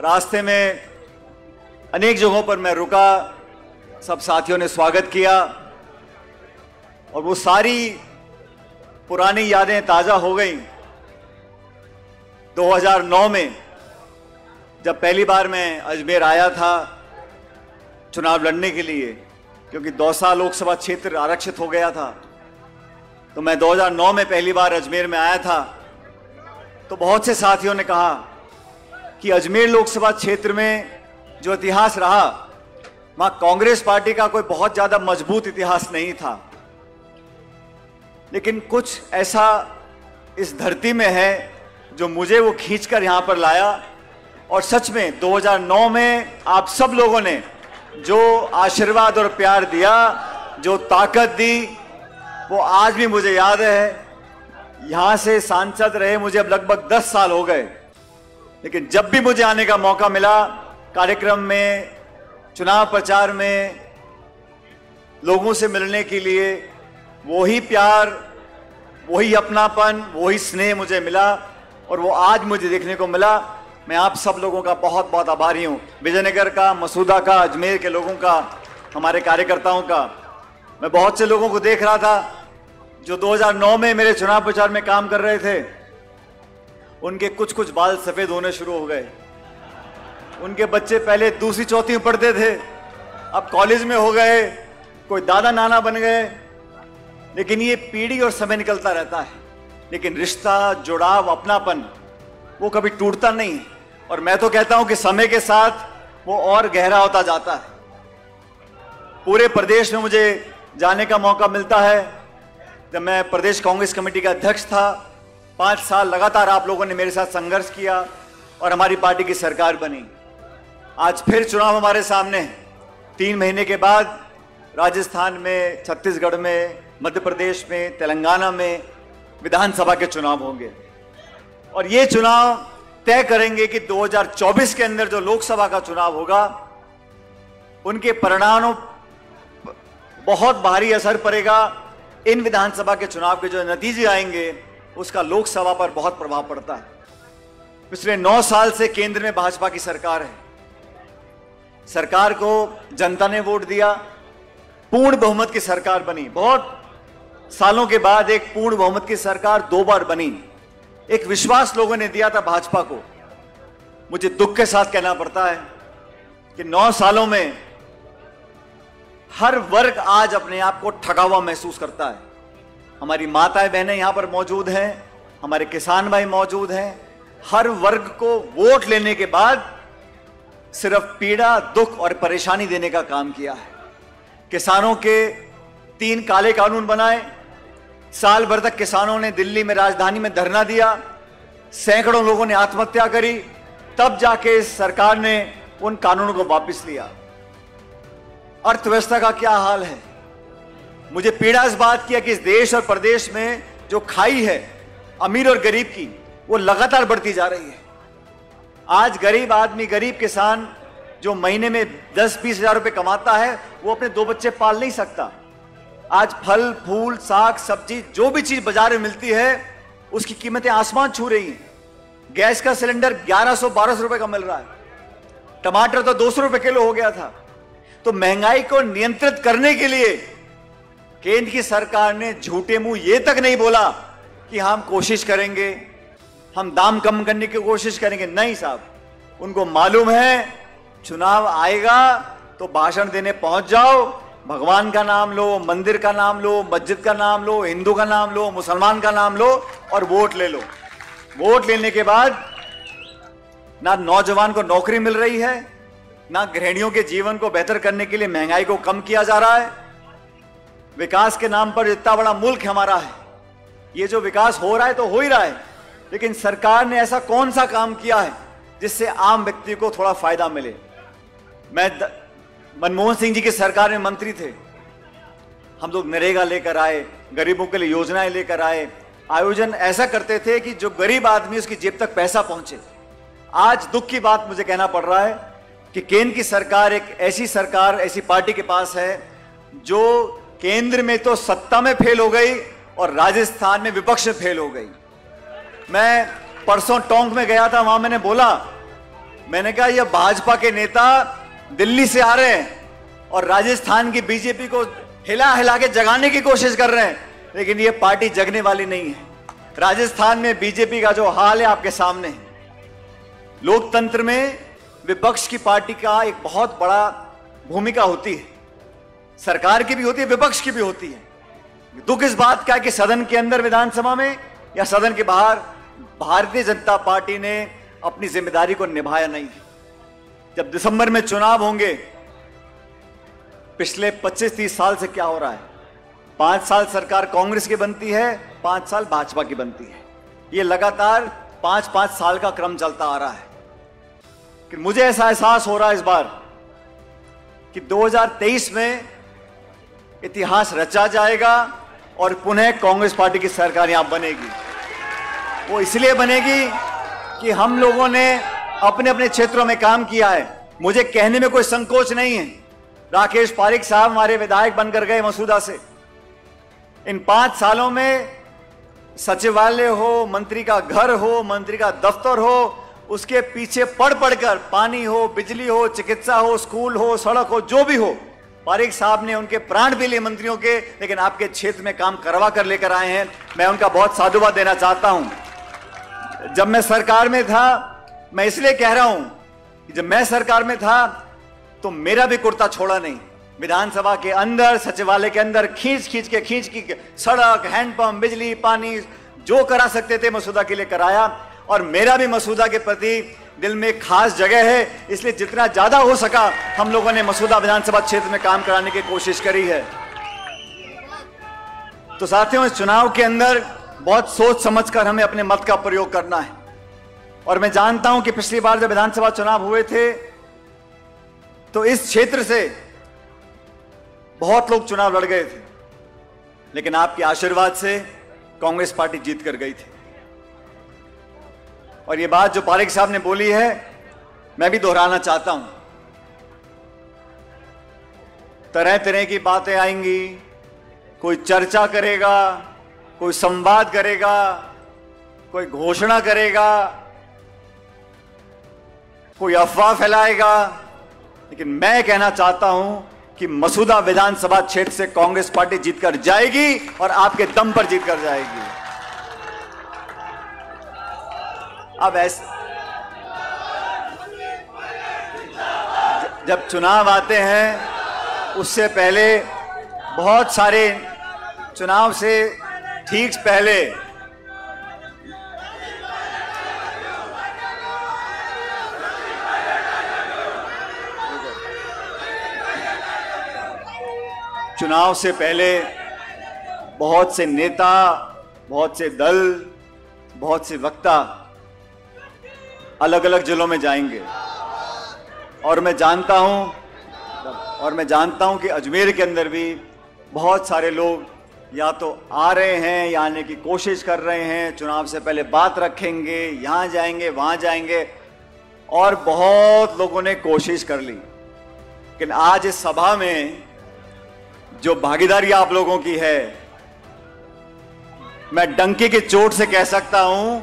रास्ते में अनेक जगहों पर मैं रुका, सब साथियों ने स्वागत किया और वो सारी पुरानी यादें ताज़ा हो गई। 2009 में जब पहली बार मैं अजमेर आया था चुनाव लड़ने के लिए, क्योंकि दौसा लोकसभा क्षेत्र आरक्षित हो गया था तो मैं 2009 में पहली बार अजमेर में आया था तो बहुत से साथियों ने कहा कि अजमेर लोकसभा क्षेत्र में जो इतिहास रहा, वहाँ कांग्रेस पार्टी का कोई बहुत ज़्यादा मज़बूत इतिहास नहीं था। लेकिन कुछ ऐसा इस धरती में है जो मुझे वो खींचकर यहाँ पर लाया और सच में 2009 में आप सब लोगों ने जो आशीर्वाद और प्यार दिया, जो ताकत दी, वो आज भी मुझे याद है। यहाँ से सांसद रहे मुझे अब लगभग 10 साल हो गए। लेकिन जब भी मुझे आने का मौका मिला, कार्यक्रम में, चुनाव प्रचार में, लोगों से मिलने के लिए, वही प्यार, वही अपनापन, वही स्नेह मुझे मिला और वो आज मुझे देखने को मिला। मैं आप सब लोगों का बहुत बहुत आभारी हूँ। विजयनगर का, मसूदा का, अजमेर के लोगों का, हमारे कार्यकर्ताओं का। मैं बहुत से लोगों को देख रहा था जो 2009 में मेरे चुनाव प्रचार में काम कर रहे थे। उनके कुछ कुछ बाल सफ़ेद होने शुरू हो गए। उनके बच्चे पहले दूसरी चौथी में पढ़ते थे, अब कॉलेज में हो गए, कोई दादा नाना बन गए। लेकिन ये पीढ़ी और समय निकलता रहता है। लेकिन रिश्ता, जुड़ाव, अपनापन, वो कभी टूटता नहीं और मैं तो कहता हूँ कि समय के साथ वो और गहरा होता जाता है। पूरे प्रदेश में मुझे जाने का मौका मिलता है। जब मैं प्रदेश कांग्रेस कमेटी का अध्यक्ष था पाँच साल लगातार आप लोगों ने मेरे साथ संघर्ष किया और हमारी पार्टी की सरकार बनी। आज फिर चुनाव हमारे सामने है। तीन महीने के बाद राजस्थान में, छत्तीसगढ़ में, मध्य प्रदेश में, तेलंगाना में विधानसभा के चुनाव होंगे। और ये चुनाव तय करेंगे कि 2024 के अंदर जो लोकसभा का चुनाव होगा, उनके परिणामों बहुत भारी असर पड़ेगा। इन विधानसभा के चुनाव के जो नतीजे आएँगे उसका लोकसभा पर बहुत प्रभाव पड़ता है। पिछले नौ साल से केंद्र में भाजपा की सरकार है। सरकार को जनता ने वोट दिया, पूर्ण बहुमत की सरकार बनी। बहुत सालों के बाद एक पूर्ण बहुमत की सरकार दो बार बनी। एक विश्वास लोगों ने दिया था भाजपा को। मुझे दुख के साथ कहना पड़ता है कि नौ सालों में हर वर्ग आज अपने आप को ठगा हुआ महसूस करता है। हमारी माताएँ बहनें यहाँ पर मौजूद हैं, हमारे किसान भाई मौजूद हैं। हर वर्ग को वोट लेने के बाद सिर्फ़ पीड़ा, दुख और परेशानी देने का काम किया है। किसानों के तीन काले कानून बनाए। साल भर तक किसानों ने दिल्ली में राजधानी में धरना दिया। सैकड़ों लोगों ने आत्महत्या करी। तब जाके सरकार ने उन कानूनों को वापस लिया। अर्थव्यवस्था का क्या हाल है? मुझे पीड़ा इस बात की है कि इस देश और प्रदेश में जो खाई है, अमीर और गरीब की, वो लगातार बढ़ती जा रही है। आज गरीब आदमी, गरीब किसान जो महीने में दस बीस हज़ार रुपए कमाता है, वो अपने दो बच्चे पाल नहीं सकता। आज फल, फूल, साग, सब्ज़ी, जो भी चीज़ बाज़ार में मिलती है, उसकी कीमतें आसमान छू रही हैं। गैस का सिलेंडर 1100 1200 रुपए का मिल रहा है। टमाटर तो 200 रुपए किलो हो गया था। तो महँगाई को नियंत्रित करने के लिए केंद्र की सरकार ने झूठे मुँह ये तक नहीं बोला कि हम कोशिश करेंगे, हम दाम कम करने की कोशिश करेंगे। नहीं साहब, उनको मालूम है, चुनाव आएगा तो भाषण देने पहुँच जाओ। भगवान का नाम लो, मंदिर का नाम लो, मस्जिद का नाम लो, हिंदू का नाम लो, मुसलमान का नाम लो और वोट ले लो। वोट लेने के बाद ना नौजवान को नौकरी मिल रही है, ना गृहणियों के जीवन को बेहतर करने के लिए महँगाई को कम किया जा रहा है। विकास के नाम पर इतना बड़ा मुल्क हमारा है। ये जो विकास हो रहा है तो हो ही रहा है, लेकिन सरकार ने ऐसा कौन सा काम किया है जिससे आम व्यक्ति को थोड़ा फ़ायदा मिले? मैं द... मनमोहन सिंह जी की सरकार में मंत्री थे। हम लोग नरेगा लेकर आए, गरीबों के लिए योजनाएँ लेकर आए। आयोजन ऐसा करते थे कि जो गरीब आदमी उसकी जेब तक पैसा पहुँचे। आज दुख की बात मुझे कहना पड़ रहा है कि केंद्र की सरकार एक ऐसी सरकार, ऐसी पार्टी के पास है जो केंद्र में तो सत्ता में फेल हो गई और राजस्थान में विपक्ष में फेल हो गई। मैं परसों टोंक में गया था, वहाँ मैंने बोला, मैंने कहा, यह भाजपा के नेता दिल्ली से आ रहे हैं और राजस्थान की बीजेपी को हिला हिला के जगाने की कोशिश कर रहे हैं, लेकिन यह पार्टी जगने वाली नहीं है। राजस्थान में बीजेपी का जो हाल है आपके सामने लोकतंत्र में विपक्ष की पार्टी का एक बहुत बड़ा भूमिका होती है। सरकार की भी होती है, विपक्ष की भी होती है। दुख इस बात का है कि सदन के अंदर विधानसभा में या सदन के बाहर, भारतीय जनता पार्टी ने अपनी ज़िम्मेदारी को निभाया नहीं जब दिसंबर में चुनाव होंगे, पिछले 25-30 साल से क्या हो रहा है? पाँच साल सरकार कांग्रेस की बनती है, पाँच साल भाजपा की बनती है। ये लगातार पाँच पाँच साल का क्रम चलता आ रहा है। कि मुझे ऐसा एहसास हो रहा है इस बार कि 2023 में इतिहास रचा जाएगा और पुनः कांग्रेस पार्टी की सरकार यहाँ बनेगी। वो इसलिए बनेगी कि हम लोगों ने अपने अपने क्षेत्रों में काम किया है। मुझे कहने में कोई संकोच नहीं है। राकेश पारिक साहब हमारे विधायक बनकर गए मसूदा से। इन पाँच सालों में सचिवालय हो, मंत्री का घर हो, मंत्री का दफ्तर हो, उसके पीछे पढ़ पढ़कर पानी हो, बिजली हो, चिकित्सा हो, स्कूल हो, सड़क हो, जो भी हो पारिक साहब ने उनके प्राण भी लिए मंत्रियों के, लेकिन आपके क्षेत्र में काम करवा कर लेकर आए हैं। मैं उनका बहुत साधुवाद देना चाहता हूँ। जब मैं सरकार में था, मैं इसलिए कह रहा हूँ कि जब मैं सरकार में था तो मेरा भी कुर्ता छोड़ा नहीं। विधानसभा के अंदर, सचिवालय के अंदर खींच खींच के खींच की, सड़क, हैंडपंप, बिजली, पानी, जो करा सकते थे, मसूदा के लिए कराया। और मेरा भी मसूदा के प्रति दिल में खास जगह है, इसलिए जितना ज़्यादा हो सका, हम लोगों ने मसूदा विधानसभा क्षेत्र में काम कराने की कोशिश करी है। तो साथियों, इस चुनाव के अंदर बहुत सोच समझकर हमें अपने मत का प्रयोग करना है। और मैं जानता हूँ कि पिछली बार जब विधानसभा चुनाव हुए थे तो इस क्षेत्र से बहुत लोग चुनाव लड़ गए थे। लेकिन आपके आशीर्वाद से कांग्रेस पार्टी जीत कर गई थी। और ये बात जो पारिक साहब ने बोली है, मैं भी दोहराना चाहता हूँ। तरह तरह की बातें आएँगी, कोई चर्चा करेगा, कोई संवाद करेगा, कोई घोषणा करेगा, कोई अफवाह फैलाएगा। लेकिन मैं कहना चाहता हूँ कि मसूदा विधानसभा क्षेत्र से कांग्रेस पार्टी जीतकर जाएगी और आपके दम पर जीतकर जाएगी। अब ऐसे जब चुनाव आते हैं, उससे पहले बहुत सारे चुनाव से ठीक पहले चुनाव से पहले बहुत से नेता, बहुत से दल, बहुत से वक्ता अलग अलग जिलों में जाएँगे। और मैं जानता हूँ, और मैं जानता हूँ कि अजमेर के अंदर भी बहुत सारे लोग या तो आ रहे हैं या आने की कोशिश कर रहे हैं। चुनाव से पहले बात रखेंगे, यहाँ जाएँगे, वहाँ जाएँगे। और बहुत लोगों ने कोशिश कर ली। लेकिन आज इस सभा में जो भागीदारी आप लोगों की है, मैं डंके की चोट से कह सकता हूँ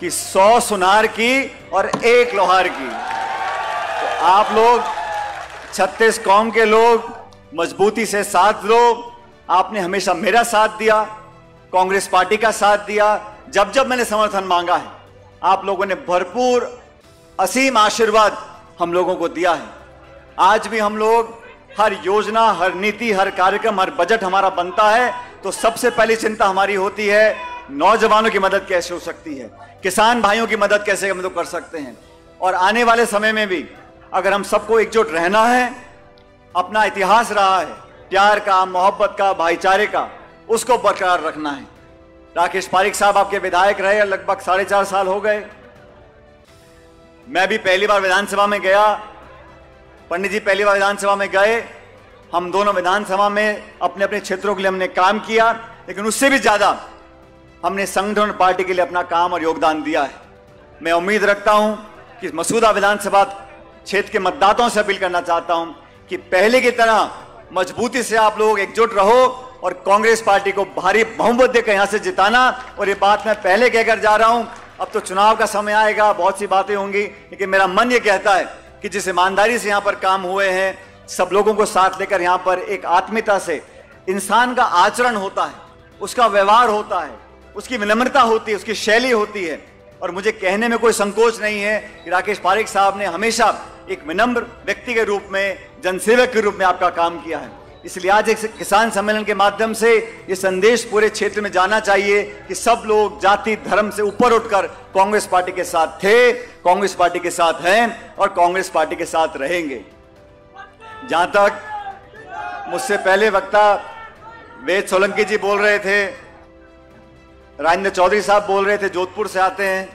कि सौ सुनार की और एक लोहार की। तो आप लोग, छत्तीस कौम के लोग, मजबूती से साथ लो आपने हमेशा मेरा साथ दिया, कांग्रेस पार्टी का साथ दिया। जब जब मैंने समर्थन मांगा है, आप लोगों ने भरपूर असीम आशीर्वाद हम लोगों को दिया है। आज भी हम लोग, हर योजना, हर नीति, हर कार्यक्रम, हर बजट हमारा बनता है। तो सबसे पहली चिंता हमारी होती है नौजवानों की मदद कैसे हो सकती है? किसान भाइयों की मदद कैसे हम लोग कर सकते हैं? और आने वाले समय में भी अगर हम सबको एकजुट रहना है, अपना इतिहास रहा है, प्यार का, मोहब्बत का, भाईचारे का, उसको बरकरार रखना है। राकेश पारिक साहब आपके विधायक रहे लगभग साढ़े चार साल हो गए। मैं भी पहली बार विधानसभा में गया। पंडित जी, पहली बार विधानसभा में गए। हम दोनों विधानसभा में अपने अपने क्षेत्रों के लिए हमने काम किया, लेकिन उससे भी ज़्यादा हमने संगठन पार्टी के लिए अपना काम और योगदान दिया है। मैं उम्मीद रखता हूँ कि मसूदा विधानसभा क्षेत्र के मतदाताओं से अपील करना चाहता हूँ कि पहले की तरह मजबूती से आप लोग एकजुट रहो और कांग्रेस पार्टी को भारी बहुमत देकर यहाँ से जिताना। और ये बात मैं पहले कहकर जा रहा हूँ, अब तो चुनाव का समय आएगा, बहुत सी बातें होंगी, लेकिन मेरा मन ये कहता है कि जिस ईमानदारी से यहाँ पर काम हुए हैं, सब लोगों को साथ लेकर यहाँ पर एक आत्मीयता से इंसान का आचरण होता है, उसका व्यवहार होता है उसकी विनम्रता होती है, उसकी शैली होती है। और मुझे कहने में कोई संकोच नहीं है कि राकेश पारिक साहब ने हमेशा एक विनम्र व्यक्ति के रूप में, जनसेवक के रूप में आपका काम किया है। इसलिए आज एक किसान सम्मेलन के माध्यम से ये संदेश पूरे क्षेत्र में जाना चाहिए कि सब लोग जाति, धर्म से ऊपर उठकर कांग्रेस पार्टी के साथ थे, कांग्रेस पार्टी के साथ हैं और कांग्रेस पार्टी के साथ रहेंगे। जहाँ तक मुझसे पहले वक्ता वेद सोलंकी जी बोल रहे थे राजेंद्र चौधरी साहब बोल रहे थे, जोधपुर से आते हैं,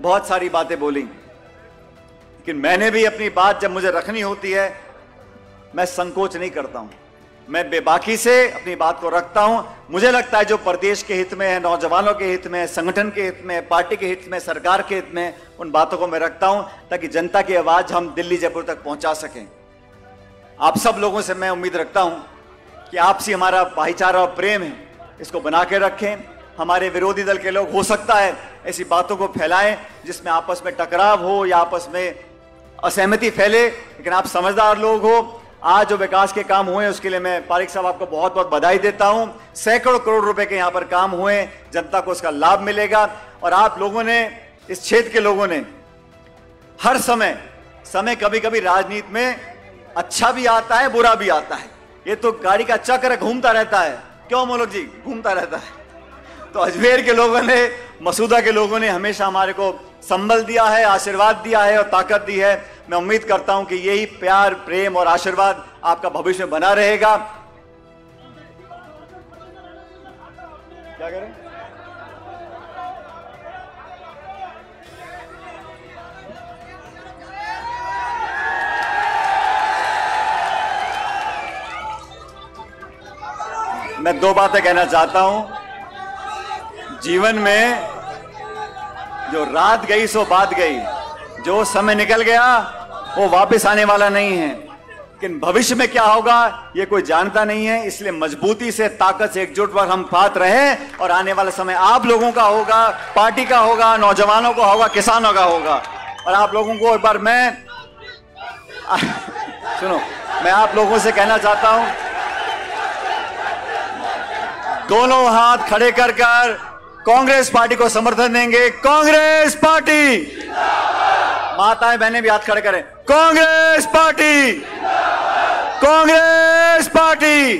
बहुत सारी बातें बोली लेकिन मैंने भी अपनी बात जब मुझे रखनी होती है, मैं संकोच नहीं करता हूँ। मैं बेबाकी से अपनी बात को रखता हूँ। मुझे लगता है जो प्रदेश के हित में है, नौजवानों के हित में संगठन के हित में पार्टी के हित में सरकार के हित में उन बातों को मैं रखता हूँ ताकि जनता की आवाज़ हम दिल्ली, जयपुर तक पहुँचा सकें। आप सब लोगों से मैं उम्मीद रखता हूँ कि आपसी हमारा भाईचारा और प्रेम है, इसको बना के रखें। हमारे विरोधी दल के लोग, हो सकता है ऐसी बातों को फैलाएँ जिसमें आपस में टकराव हो या आपस में असहमति फैले। लेकिन आप समझदार लोग हो, आज जो विकास के काम हुए उसके लिए मैं पारिक साहब आपको बहुत बहुत बधाई देता हूँ। सैकड़ों करोड़ रुपए के यहाँ पर काम हुए जनता को उसका लाभ मिलेगा। और आप लोगों ने, इस क्षेत्र के लोगों ने, हर समय समय कभी कभी राजनीति में अच्छा भी आता है, बुरा भी आता है। ये तो गाड़ी का चक्र घूमता रहता है। क्यों, मोलक जी? घूमता रहता है। तो अजमेर के लोगों ने, मसूदा के लोगों ने हमेशा हमारे को संबल दिया है, आशीर्वाद दिया है और ताकत दी है। मैं उम्मीद करता हूँ कि यही प्यार, प्रेम और आशीर्वाद आपका भविष्य में बना रहेगा। क्या करें मैं दो बातें कहना चाहता हूँ। जीवन में जो रात गई, सो बात गई। जो समय निकल गया, वो वापस आने वाला नहीं है। लेकिन भविष्य में क्या होगा, ये कोई जानता नहीं है। इसलिए मजबूती से, ताकत से एकजुट पर हम पात रहे और आने वाला समय आप लोगों का होगा, पार्टी का होगा, नौजवानों का होगा, किसानों का होगा। और आप लोगों को एक बार मैं सुनो, मैं आप लोगों से कहना चाहता हूँ, दोनों हाथ खड़े कर कर कांग्रेस पार्टी को समर्थन देंगे। कांग्रेस पार्टी। माताएँ, बहने भी हाथ खड़े करें। कांग्रेस पार्टी। कांग्रेस पार्टी।